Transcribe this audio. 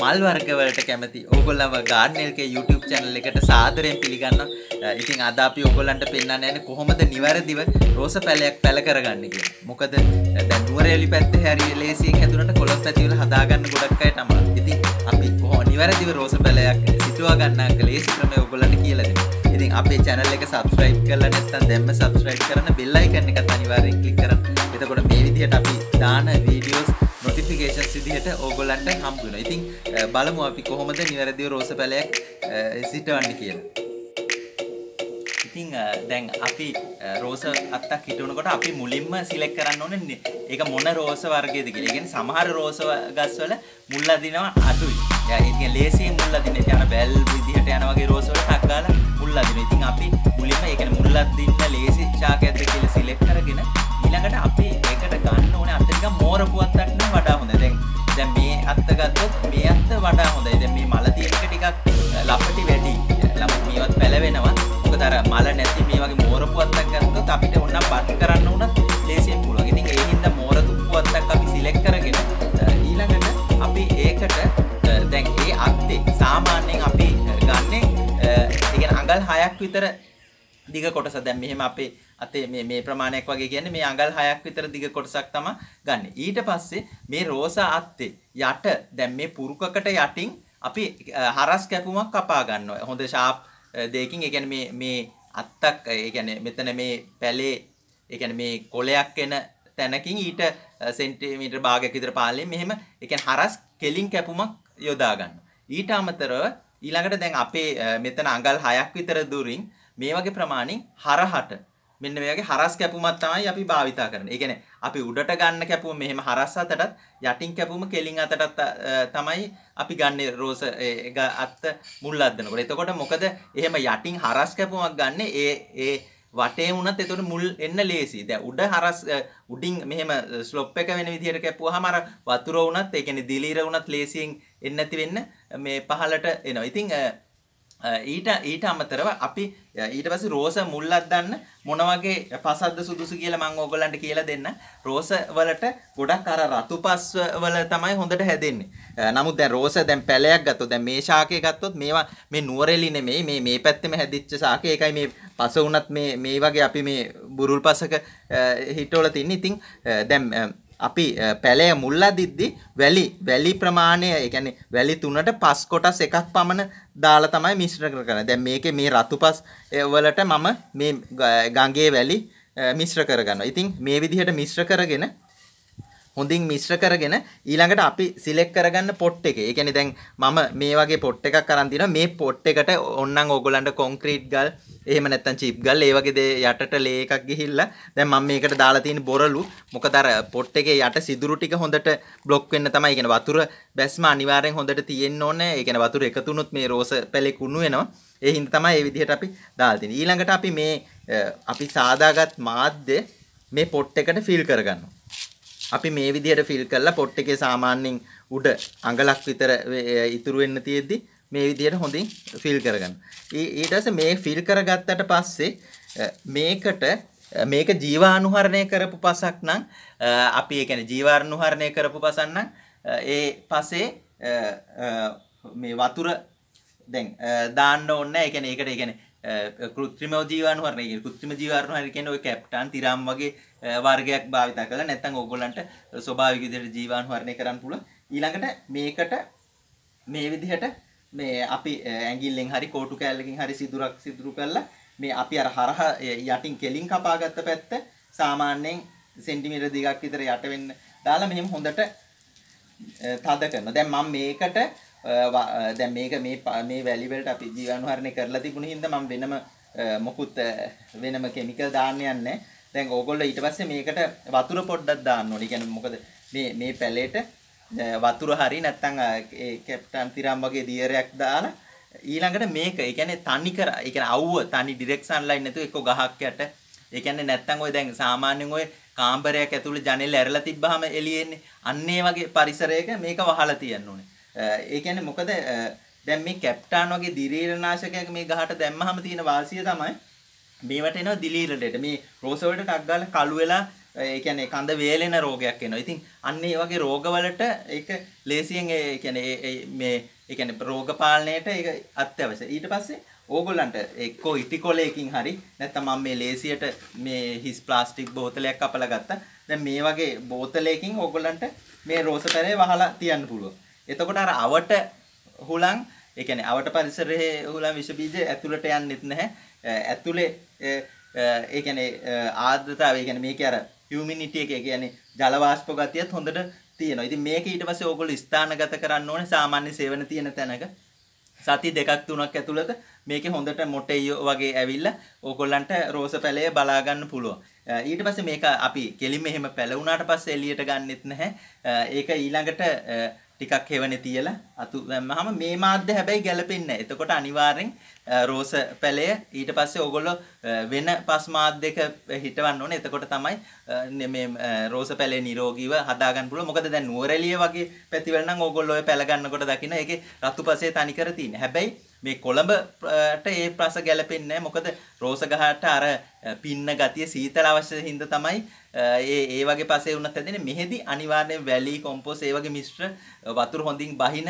මල් වර්ග වලට කැමති ඕගොල්ලන්ව garden L K YouTube channel එකට සාදරයෙන් පිළිගන්නවා. ඉතින් අද අපි ඕගොල්ලන්ට පෙන්වන්න යන්නේ කොහොමද නිවැරදිව රෝස පැලයක් පැල කරගන්නේ කියලා. මොකද දැන් නුවරඑලි පැත්තේ හරි ලේසියෙන් හැදුනට කොළොත් පැති වල හදාගන්න ගොඩක් අයට අමාරුයි. ඉතින් අපි කොහොම නිවැරදිව රෝස පැලයක් සිටුවා ගන්න ලේසි ක්‍රමය ඕගොල්ලන්ට කියලා දෙනවා. ඉතින් අපේ channel එක subscribe කරලා නැත්නම් දැම්ම subscribe කරන්න bell icon එකත් අනිවාර්යෙන් click කරන්න. එතකොට මේ විදිහට අපි දාන වීඩියෝස් නොටිෆිකේෂන්ස් විදිහට ඕගොල්ලන්ට හම්බ වෙනවා. ඉතින් බලමු අපි කොහොමද නිවැරදිව රෝස පැලයක් සිටවන්නේ කියලා. ඉතින් දැන් අපි රෝස අත්තක් හිටවනකොට අපි මුලින්ම සිලෙක්ට් කරන්න ඕනේ ඒක මොන රෝස වර්ගයේද කියලා. ඒ කියන්නේ සමහර රෝස ගස්වල මුල් අදිනවා අඩුයි. ඒ කියන්නේ ලේසියෙන් මුල් අදින යන බැල් විදිහට යන වගේ රෝස වල ටක් ගාලා මුල් අදිනවා. ඉතින් අපි මුලින්ම ඒ කියන්නේ මුල් අදින්න ලේසි ශාකයක්ද කියලා සිලෙක්ට් කරගෙන ඊළඟට අපි ඒකට ගන්න ඕනේ අත ටික 6ක් විතර දිග කොටස දැන් මෙහෙම අපේ අතේ මේ මේ ප්‍රමාණයක් වගේ කියන්නේ මේ අඟල් 6ක් විතර දිග කොටසක් තමයි ගන්න. ඊට පස්සේ මේ රෝසා අත්තේ යට දැන් මේ පුරුකකට යටින් අපි හරස් කැපුමක් කපා ගන්නවා. හොඳ ෂාප් දෙයකින් ඒ කියන්නේ මේ මේ අත්තක් ඒ කියන්නේ මෙතන මේ පැලේ ඒ කියන්නේ මේ කොලයක් එන තැනකින් ඊට සෙන්ටිමීටර් භාගයක් විතර පාලෙන් මෙහෙම ඒ කියන්නේ හරස් කෙලින් කැපුමක් යොදා ගන්නවා. ඊට අමතරව ඊළඟට දැන් අපේ මෙතන අඟල් 6ක් විතර දුරින් මේ වගේ ප්‍රමාණින් හරහට මෙන්න මේ වගේ හරස් කැපුමක් තමයි අපි භාවිතා කරන්නේ. ඒ කියන්නේ අපි උඩට ගන්න කැපුම මෙහෙම හරස් අතටත් යටින් කැපුම කෙලින් අතටත් තමයි අපි ගන්න රෝස අත්ත මුල් අද්දනකොට. එතකොට මොකද එහෙම යටින් හරස් කැපුමක් ගන්න ඒ ඒ වටේ වුණත් එතකොට මුල් එන්න ලේසි. දැන් උඩ හරස් උඩින් මෙහෙම ස්ලොප් එක වෙන විදිහට කැපුවාම අර වතුර වුණත් ඒ කියන්නේ දිලීර වුණත් ලේසියෙන් එන්නේ නැති වෙන්න මේ පහලට එනවා. ඉතින් ඊට ඊට අමතරව අපි ඊට පස්සේ රෝස මුල්ලක් දාන්න මොන වගේ පසද්ද සුදුසු කියලා මම ඕගොල්ලන්ට කියලා දෙන්න. රෝස වලට ගොඩක් අර රතු පස් වල තමයි හොඳට හැදෙන්නේ. නමුත් දැන් රෝස දැන් පැලයක් ගත්තොත් දැන් මේ ශාකය ගත්තොත් මේවා මේ නුවරඑලි නෙමෙයි මේ මේ පැත්තෙම හැදිච්ච ශාකය. ඒකයි මේ පස උනත් මේ මේ වගේ අපි මේ බුරුල් පසක හිටවල තින්නේ. ඉතින් දැන් අපි පැලය මුල්ලා දිද්දි වැලි වැලි ප්‍රමාණය ඒ කියන්නේ වැලි තුනට පස් කොටස් එකක් පමණ දාලා තමයි මිශ්‍ර කරන්නේ. දැන් මේකේ මේ රතු පස් වලට මම මේ ගඟේ වැලි මිශ්‍ර කරගන්නවා. ඉතින් මේ විදිහට මිශ්‍ර කරගෙන හොඳින් මිශ්‍ර කරගෙන ඊළඟට අපි සිලෙක්ට් කරගන්න පොට් එක. ඒ කියන්නේ දැන් මම මේ වගේ පොට් එකක් අරන් තිනවා. මේ පොට් එකට ඕන්නම් ඕගොල්ලන්ට කොන්ක්‍රීට් ගල් එහෙම නැත්නම් චිප් ගල් ඒ වගේ දේ යටට ලේ එකක් ගිහිල්ලා දැන් මම මේකට දාලා තියෙන බොරළු මොකද අර පොට් එකේ යට සිදුරු ටික හොඳට බ්ලොක් වෙන්න තමයි. ඒ කියන්නේ වතුර බැස්ම අනිවාර්යෙන් හොඳට තියෙන්න ඕනේ. ඒ කියන්නේ වතුර එකතු වුණොත් මේ රෝස පැලේ කුණු වෙනවා. ඒ හින්දා තමයි මේ විදිහට අපි දාලා තියෙන්නේ. ඊළඟට අපි මේ අපි සාදාගත් මාධ්‍ය මේ පොට් එකට ෆිල් කරගන්නවා. අපි මේ විදිහට ෆිල් කරලා පොට් එකේ සාමාන්‍යයෙන් උඩ අඟලක් විතර ඉතුරු වෙන්න තියෙද්දි මේ විදිහට හොඳින් ෆිල් කරගන්න. ඊට පස්සේ මේ ෆිල් කරගත්තට පස්සේ මේකට මේක ජීවානුහරණය කරපු පසක් නම් අපි ඒ කියන්නේ ජීවානුහරණය කරපු පසක් නම් ඒ පසේ මේ වතුර දැන් දාන්න ඕනේ නැහැ. ඒ කියන්නේ ඒකට ඒ කියන්නේ කෘත්‍රිම ජීවාණුහරණය කියන්නේ කෘත්‍රිම ජීවාණුහරණය කියන්නේ ඔය කැප්ටන් තිරම් වගේ වර්ගයක් භාවිත කරලා නැත්නම් ඕගොල්ලන්ට ස්වභාවික විදිහට ජීවාණුහරණය කරන්න පුළුවන් ඊළඟට මේකට මේ විදිහට මේ අපි eh, ඇඟිල්ලෙන් හරි කෝටු කෑල්ලකින් හරි සිදුරක් සිදුරු කරලා මේ අපි අර හරහ eh, යටින් කෙලින් කපාගත්ත පැත්ත සාමාන්‍යයෙන් සෙන්ටිමීටර් දෙකක් විතර යට වෙන්න දාලා මෙහෙම හොඳට eh, තද කරනවා. දැන් මම මේකට දැන් මේක මේ මේ වැලි වලට අපි ජීවාණුහරණය කරලා තිබුණ හින්දා මම වෙනම මොකුත් වෙනම කිමිකල් දාන්න යන්නේ දැන් ඕගොල්ලෝ ඊට පස්සේ මේකට වතුර පොඩ්ඩක් දාන්න ඕනේ. කියන්නේ මොකද මේ මේ පැලේට වතුර හරි නැත්නම් ඒ කැප්ටන් තිරම් වගේ දියරයක් දාලා ඊළඟට මේක ඒ කියන්නේ තනි කර ඒ කියන්නේ අවුව තනි ඩිරෙක්ෂන් ලයින් නැතුව එක්ක ගහක් යට. ඒ කියන්නේ නැත්නම් ඔය දැන් සාමාන්‍යයෙන් ඔය කාමරයක් ඇතුළේ ජනෙල් ඇරලා තිබ්බහම එළියෙන්නේ. අන්න ඒ වගේ පරිසරයක මේක වහලා තියන්න ඕනේ. ඒ කියන්නේ මොකද දැන් මේ කැප්ටාන් වගේ දිරීරනාශකයක් මේ ගහට දැම්මහම තියෙන වාසිය තමයි මේවට එනවා දිලීරලට මේ රෝස වලට ටක් ගාලා කළු වෙලා ඒ කියන්නේ කඳ වේලෙන රෝගයක් එනවා. ඉතින් අන්න ඒ වගේ රෝගවලට ඒක ලේසියෙන් ඒ කියන්නේ මේ ඒ කියන්නේ රෝග පාලනයට ඒක අත්‍යවශ්‍යයි. ඊට පස්සේ ඕගොල්ලන්ට එක්කෝ ඉටිකොලයකින් හරි නැත්නම් මම මේ ලේසියට මේ හිස් ප්ලාස්ටික් බෝතලයක් කපලා ගත්තා. දැන් මේ වගේ බෝතලයකින් ඕගොල්ලන්ට මේ රෝස පැලේ වහලා තියන්න පුළුවන්. එතකොට අර අවට හුලං ඒ කියන්නේ අවට පරිසරයේ හුලං විෂ බීජ ඇතුළට යන්නෙත් නැහැ. ඇතුලේ ඒ කියන්නේ ආර්ද්‍රතාවය ඒ කියන්නේ මේකේ අර හියුමිනිටි එක ඒ කියන්නේ ජල වාෂ්ප ගතියත් හොඳට තියෙනවා. ඉතින් මේක ඊට පස්සේ ඕගොල්ලෝ ස්ථානගත කරන්න ඕනේ සාමාන්‍ය සේවන තියෙන තැනක. සති දෙකක් තුනක් ඇතුළත මේකේ හොඳට මොටෙයියෝ වගේ ඇවිල්ලා ඕගොල්ලන්ට රෝස පැලය බලා ගන්න පුළුවන්. ඊට පස්සේ මේක අපි කෙලින්ම එහෙම පැලුණාට පස්සේ එළියට ගන්නෙත් නැහැ. ඒක ඊළඟට ටිකක් හෙවනේ තියලා අතු දැම්මහම මේ මාධ්‍ය හැබැයි ගැලපෙන්නේ නැහැ. එතකොට අනිවාර්යෙන් රෝස පැලය ඊට පස්සේ ඕගොල්ලෝ වෙන පස් මාධ්‍යක හිටවන්න ඕනේ. එතකොට තමයි මේ රෝස පැලේ නිරෝගීව හදාගන්න පුළුවන්. මොකද දැන් නුවරඑළිය වගේ පැතිවල නම් ඕගොල්ලෝ ඔය පැල ගන්නකොට දකින්න ඒකේ රතු පසේ තනිකර තියෙන. හැබැයි මේ කොළඹට ඒ ප්‍රස ගැලපෙන්නේ මොකද රෝස ගහට අර පින්න ගතිය සීතල අවශ්‍ය හින්දා තමයි ඒ ඒ වගේ පසේ වුණත් හැදෙන්නේ. මෙහෙදි අනිවාර්යෙන් වැලි කොම්පෝස් ඒ වගේ මිශ්‍ර වතුර හොඳින් බහින